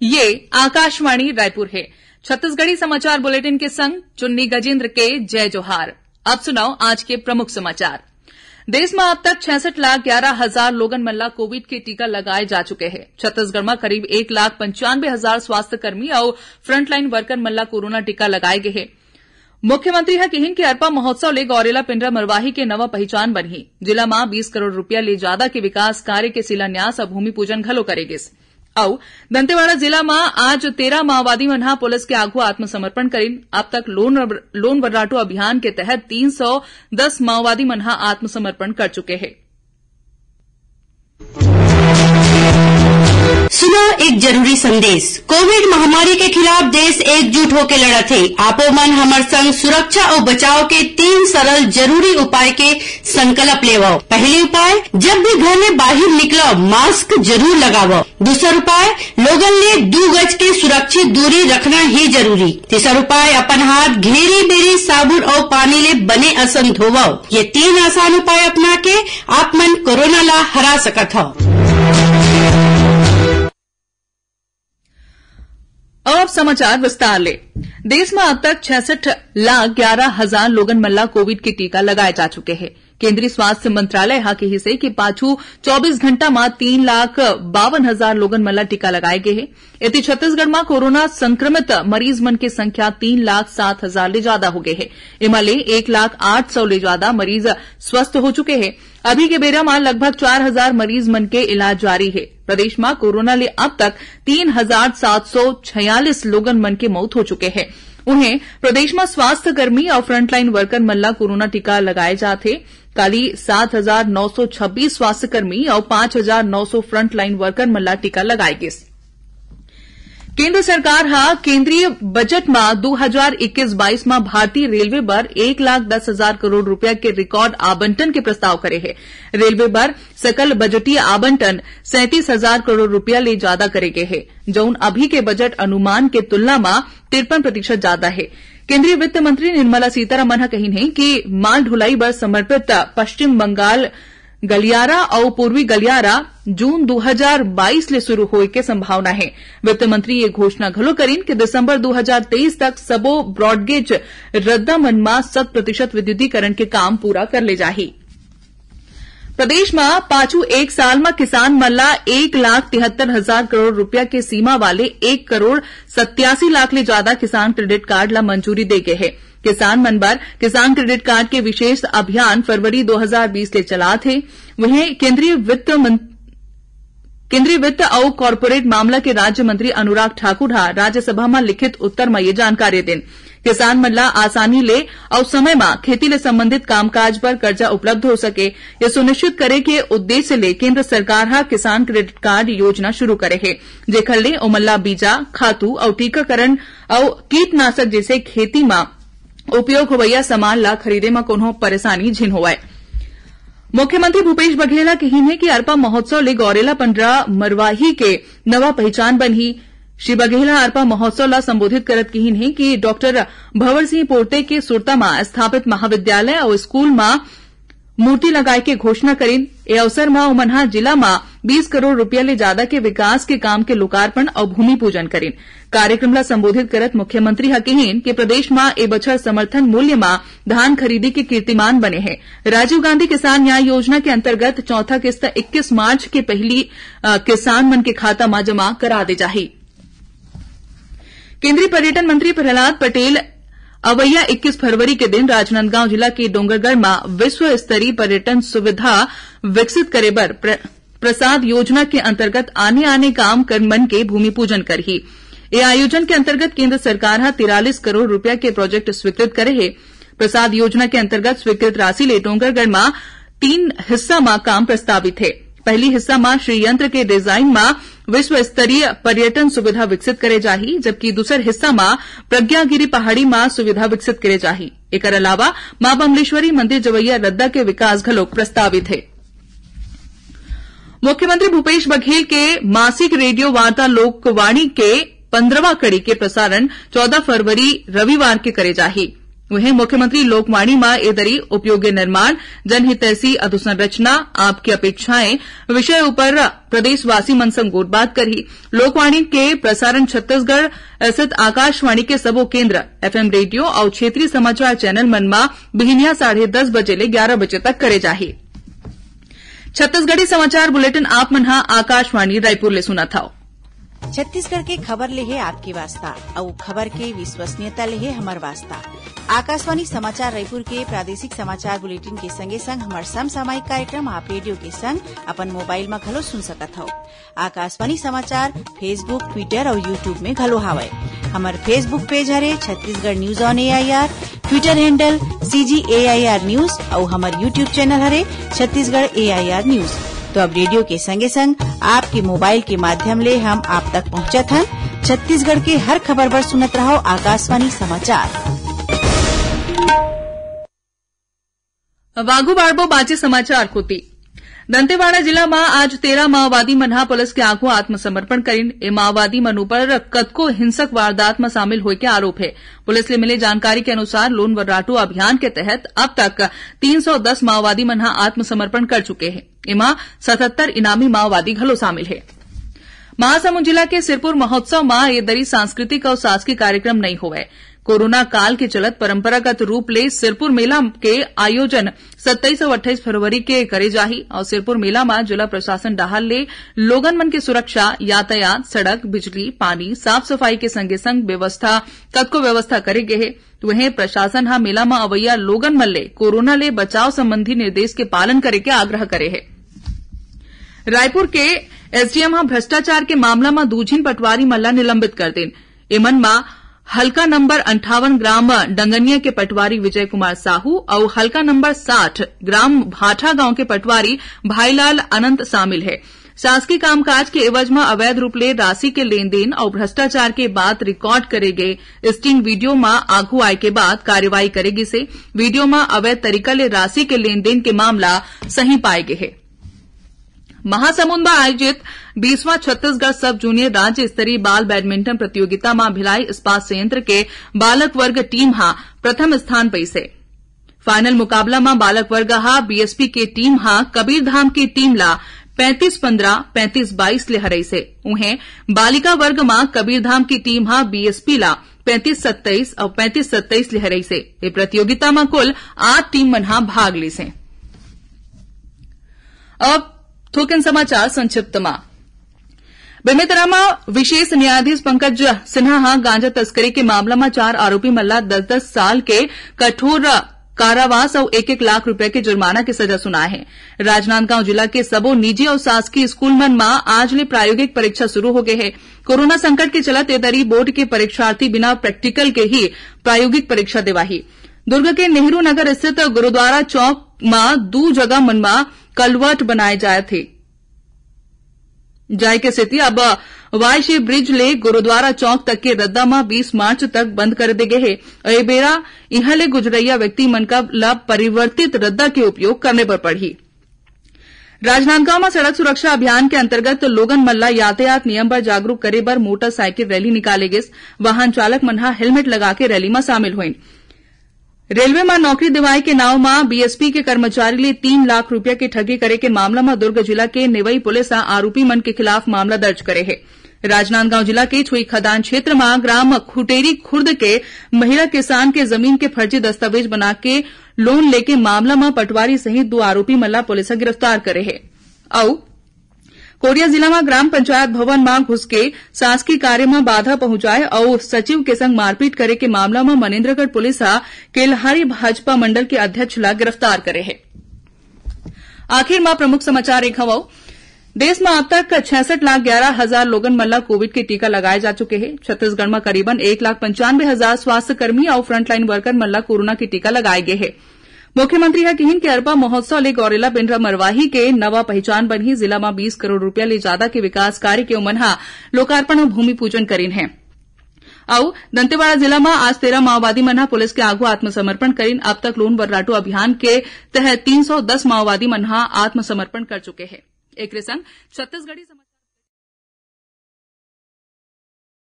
ये आकाशवाणी रायपुर है। छत्तीसगढ़ी समाचार बुलेटिन के संग चुन्नी गजेंद्र के जय जोहार। अब सुनाओ आज के प्रमुख समाचार। देश में अब तक छियासठ लाख ग्यारह हज़ार लोगन मल्ला कोविड के टीका लगाए जा चुके हैं। छत्तीसगढ़ में करीब एक लाख पंचानवे हज़ार स्वास्थ्यकर्मी और फ्रंटलाइन वर्कर मल्ला कोरोना टीका लगाए गए हैं। मुख्यमंत्री ह किहिन के अरपा महोत्सव ले गौरेला पिंडरा मरवाही के नवा पहचान बनही जिला में बीस करोड़ रुपया ले ज़्यादा के विकास कार्य के शिलान्यास और भूमि पूजन घलो करेगिस। दंतेवाड़ा जिला में आज तेरह माओवादी पुलिस के आगू आत्मसमर्पण करीन। अब तक लोन लोन वर्राटू अभियान के तहत तीन सौ दस माओवादी आत्मसमर्पण कर चुके हैं। सुना एक ज़रूरी संदेश। कोविड महामारी के खिलाफ देश एकजुट होकर लड़त है आपो मन हमर संग सुरक्षा और बचाव के तीन सरल ज़रूरी उपाय के संकल्प लेवाओ। पहले उपाय, जब भी घर में बाहर निकलो मास्क ज़रूर लगावो दूसरा उपाय लोगन ने दो गज के सुरक्षित दूरी रखना ही ज़रूरी। तीसरा उपाय, अपन हाथ घेरी बेरी साबुन और पानी ले बने असन धोवो ये तीन आसान उपाय अपना के आप मन कोरोना ला हरा सकत हो। अब समाचार विस्तार ले। देश में अब तक छियासठ लाख ग्यारह हज़ार लोगन मल्ला कोविड के टीका लगाए जा चुके हैं। केंद्रीय स्वास्थ्य मंत्रालय हा के हिस्से के पाछू 24 घंटा में तीन लाख बावन हज़ार लोगन मल्ला टीका लगाए गए हैं। इति छत्तीसगढ़ में कोरोना संक्रमित मरीज़ मन की संख्या तीन लाख सात हज़ार ले ज़्यादा हो गए है। इमाले एक लाख आठ सौ ले ज़्यादा मरीज़ स्वस्थ हो चुके हैं। अभी के बेरा में लगभग चार हज़ार मरीज़ मन के इलाज जारी है। प्रदेश में कोरोना ले अब तक तीन हज़ार सात सौ छियालीस लोगन मन के मौत हो चुके हैं। उन्हें प्रदेश में स्वास्थ्य कर्मी और फ्रंटलाइन वर्कर मल्ला कोरोना टीका लगाए जाते काली सात हज़ार नौ सौ छब्बीस स्वास्थ्यकर्मी और पाँच हज़ार नौ सौ फ्रंटलाइन वर्कर मल्ला टीका लगाए गए। केंद्र सरकार हा बजट में दो हज़ार इक्कीस बाईस में भारतीय रेलवे पर एक लाख दस हज़ार करोड़ रुपया के रिकॉर्ड आवंटन के प्रस्ताव करे है। रेलवे पर सकल बजटीय आवंटन सैंतीस हज़ार करोड़ रुपया ले ज़्यादा करे गए है। जौन अभी के बजट अनुमान के तुलना में तिरपन प्रतिशत ज़्यादा है। केंद्रीय वित्त मंत्री निर्मला सीतारमन कही है कि माल ढुलाई पर समर्पित पश्चिम बंगाल गलियारा और पूर्वी गलियारा जून 2022 ले शुरू होए के संभावना है। वित्त मंत्री ये घोषणा घलो करीन कि दिसंबर 2023 तक सबो ब्रॉडगेज रद्दा मनमा शत प्रतिशत विद्युतीकरण के काम पूरा कर ले जाही। प्रदेश में पाछू एक साल में किसान मल्ला एक लाख तिहत्तर हज़ार करोड़ रुपया की सीमा वाले एक करोड़ सत्यासी लाख ले ज़्यादा किसान क्रेडिट कार्ड ला मंजूरी दे गए है। किसान मन मनबर किसान क्रेडिट कार्ड के विशेष अभियान फरवरी 2020 ले चला थे। वहीं केंद्रीय वित्त केंद्रीय वित्त और कॉरपोरेट मामला के राज्य मंत्री अनुराग ठाकुर राज्यसभा में लिखित उत्तर में ये जानकारी दें। किसान मल्ला आसानी ले और समय में खेती ले संबंधित कामकाज पर कर्जा उपलब्ध हो सके। ये सुनिश्चित करे के उद्देश्य ले केंद्र सरकार हा किसान क्रेडिट कार्ड योजना शुरू करे है। जेखर ले ओमल्ला बीजा, खातू और टीकाकरण और कीटनाशक जैसे खेती में उपयोग होवैया सामान ला खरीदे में कोनो परेशानी झिन होवाए मुख्यमंत्री भूपेश बघेल कहीं है कि अरपा महोत्सव ले गौरेला पंडरा मरवाही के नवा पहचान बनी। श्री बघेला अरपा महोत्सव ला संबोधित करत कहीं है कि डॉक्टर भवर सिंह पोर्ते के सुरता में स्थापित महाविद्यालय और स्कूल में मूर्ति के घोषणा करीन ए अवसर में उमनहा जिला में बीस करोड़ रुपया ले ज़्यादा के विकास के काम के लोकार्पण और भूमि पूजन करीन कार्यक्रम ला संबोधित करत मुख्यमंत्री हकीन कि प्रदेश में ए बछर समर्थन मूल्य में धान खरीदी के कीर्तिमान बने हैं। राजीव गांधी किसान न्याय योजना के अंतर्गत चौथा किस्त 21 मार्च के पहली किसान मन के खाता में जमा करा दे जाही। केंद्रीय पर्यटन मंत्री प्रहलाद पटेल अवैया 21 फरवरी के दिन राजनांदगांव जिला के डोंगरगढ़ में विश्व स्तरीय पर्यटन सुविधा विकसित करे बर प्रसाद योजना के अंतर्गत आने आने काम कर मन के भूमि पूजन करही। ये आयोजन के अंतर्गत केंद्र सरकार तिरालीस करोड़ रुपया के प्रोजेक्ट स्वीकृत करे है। प्रसाद योजना के अंतर्गत स्वीकृत राशि ले डोंगरगढ़ में तीन हिस्सा में काम प्रस्तावित है। पहली हिस्सा में श्रीयंत्र के डिज़ाइन में विश्व स्तरीय पर्यटन सुविधा विकसित करे जाही, जबकि दूसर हिस्सा में प्रज्ञागिरी पहाड़ी में सुविधा विकसित करे जाही। एकर अलावा माँ बमलेश्वरी मंदिर जवैया रद्दा के विकास घलोक प्रस्तावित है। मुख्यमंत्री भूपेश बघेल के मासिक रेडियो वार्ता लोकवाणी के पंद्रहवा कड़ी के प्रसारण चौदह फरवरी रविवार के करे जाही। वहीं मुख्यमंत्री लोकवाणी माँ एदरी उपयोगी निर्माण, जनहितैषी अधोसंरचना, आपकी अपेक्षाएँ, विषय पर प्रदेशवासी मन संग बात करी। लोकवाणी के प्रसारण छत्तीसगढ़, स्थित आकाशवाणी के सबो केन्द्र एफएम रेडियो और क्षेत्रीय समाचार चैनल मन बिहनिया साढ़े दस बजे ले ग्यारह बजे तक करे जाही। छत्तीसगढ़ी समाचार बुलेटिन आप मन आकाशवाणी रायपुर ले सुना था छत्तीसगढ़ के खबर ले है आपकी वास्ता। और खबर के विश्वसनीयता ले है हमार वास्ता। आकाशवाणी समाचार रायपुर के प्रादेशिक समाचार बुलेटिन के संगे संग हमार समसामयिक कार्यक्रम आप रेडियो के संग अपन मोबाइल में घलो सुन सकत हो। आकाशवाणी समाचार फेसबुक, ट्विटर और यूट्यूब में घलो हावय। हमार Facebook page Hare Chhattisgarh news on AIR Twitter handle CG AIR news और हमार यूट्यूब चैनल हरे छत्तीसगढ़ एआईआर न्यूज़। तो अब रेडियो के संगे संग आपके मोबाइल के माध्यम ले हम आप तक पहुंचत हन छत्तीसगढ़ के हर खबर पर सुनत रहो आकाशवाणी समाचार। वाघू बाड़बो बाचे समाचार खोती। दंतेवाड़ा जिला में आज तेरह माओवादी मनहा पुलिस के आगू आत्मसमर्पण ए माओवादी मन ऊपर कतको हिंसक वारदात में शामिल होय के आरोप है। पुलिस ले मिली जानकारी के अनुसार लोन वर्राटू अभियान के तहत अब तक 310 माओवादी मनहा आत्मसमर्पण कर चुके हैं। इमा सतहत्तर इनामी माओवादी घलो शामिल है। महासमुंद जिला के सिरपुर महोत्सव में ये दरी सांस्कृतिक और शासकीय कार्यक्रम नहीं हुए कोरोना काल के चलत परंपरागत रूप ले सिरपुर मेला के आयोजन 27 और 28 फरवरी के करे जाही। और सिरपुर मेला में जिला प्रशासन डाहर ले लोगन मन के सुरक्षा, यातायात, सड़क, बिजली, पानी साफ़ सफ़ाई के संगे संग व्यवस्था कतको व्यवस्था करे गे है। वहीं प्रशासन हा मेला में अवैया लोगन मन ले कोरोना ले बचाव संबंधी निर्देश के पालन करे के आग्रह करे है। रायपुर के एसडीएम हा भ्रष्टाचार के मामला में दूझिन पटवारी मल्ला निलंबित कर देन। एमन मा हल्का नंबर अंठावन ग्राम डंगनिया के पटवारी विजय कुमार साहू और हल्का नंबर साठ ग्राम भाठा गाँव के पटवारी भाईलाल अनंत शामिल है। शासकीय कामकाज के एवज में अवैध रूप ले राशि के लेन देन और भ्रष्टाचार के बाद रिकॉर्ड करे गए स्टिंग वीडियो में आगू आए के बाद कार्यवाही करेगी से। वीडियो में अवैध तरीका ले राशि के लेन देन के मामला सही पाए गए है। महासमुंद में आयोजित बीसवां छत्तीसगढ़ सब जूनियर राज्य स्तरीय बाल बैडमिंटन प्रतियोगिता में भिलाई इस्पात संयंत्र के बालक वर्ग टीम हा प्रथम स्थान पर से। फाइनल मुकाबला में बालक वर्ग हा बीएसपी के टीम हा कबीरधाम की टीम ला पैंतीस पंद्रह, पैंतीस बाईस ले हरई से। उन्हें बालिका वर्ग में कबीरधाम की टीम हा बीएसपी ला पैंतीस सत्ताईस और पैंतीस सत्ताईस ले हरई से। ये प्रतियोगिता में कुल आठ टीम मनहा भाग ली से। अब थोकिन समाचार संक्षिप्त में। बेमेतरा विशेष न्यायाधीश पंकज सिन्हा गांजा तस्करी के मामला में चार आरोपी मल्ला दस दस साल के कठोर कारावास और एक एक लाख रुपए के जुर्माना की सजा सुनाए हैं। राजनांदगांव जिला के सबो निजी और शासकीय स्कूल मन में आज ले प्रायोगिक परीक्षा शुरू हो गए है। कोरोना संकट के चलते दरी बोर्ड के परीक्षार्थी बिना प्रैक्टिकल के ही प्रायोगिक परीक्षा देवाही। दुर्ग के नेहरू नगर स्थित गुरुद्वारा चौक में दू जगह मन में कलवर्ट बनाए जाए के स्थिति, अब वायशी ब्रिज ले गुरुद्वारा चौक तक के रद्दा में 20 मार्च तक बंद कर दे गए है। बेरा गुजरैया व्यक्ति मन का लाभ परिवर्तित रद्दा के उपयोग करने पर पड़ी राजनांदगांव में सड़क सुरक्षा अभियान के अंतर्गत लोगन मल्ला यातायात नियम पर जागरूक करे बर मोटरसाइकिल रैली निकाले गए। वाहन चालक मनहा हेलमेट लगा के रैली में शामिल हुई रेलवे में नौकरी दिवाए के नाव में बीएसपी के कर्मचारी ले तीन लाख रुपया की ठगी करे के मामला में दुर्ग जिला के नेवई पुलिस आरोपी मन के खिलाफ मामला दर्ज करे है। राजनांदगांव जिला के छुई खदान क्षेत्र में ग्राम खुटेरी खुर्द के महिला किसान के ज़मीन के फर्जी दस्तावेज़ बना के लोन लेके मामला में पटवारी सहित दो आरोपी मल्ला पुलिस गिरफ़्तार करे है। कोरिया जिला में ग्राम पंचायत भवन में घुस के शासकीय कार्य में बाधा पहुँचाए और सचिव के संग मारपीट करे के मामला में मनेन्द्रगढ़ पुलिस केलहारी भाजपा मंडल के अध्यक्ष ला गिरफ़्तार करे है। आखिर में प्रमुख समाचार देश में अब तक छियासठ लाख ग्यारह हज़ार लोगन मल्ला कोविड के टीका लगाए जा चुके हैं। छत्तीसगढ़ में करीबन एक लाख पंचानवे हज़ार स्वास्थ्यकर्मी और फ्रंटलाइन वर्कर मल्ला कोरोना के टीका लगाए गए हैं। मुख्यमंत्री है किहिन के अरबा महोत्सव ले गौरेला पिंडरा मरवाही के नवा पहचान बनी जिला में बीस करोड़ रुपया ले ज़्यादा के विकास कार्य के उमनहा लोकार्पण और भूमि पूजन करीन है। और दंतेवाड़ा जिला में आज तेरह माओवादी मनहा पुलिस के आगू आत्मसमर्पण करीन। अब तक लोन वर्राटू अभियान के तहत तीन सौ दस माओवादी मनहा आत्मसमर्पण कर चुके हैं। एक छत्तीसगढ़ी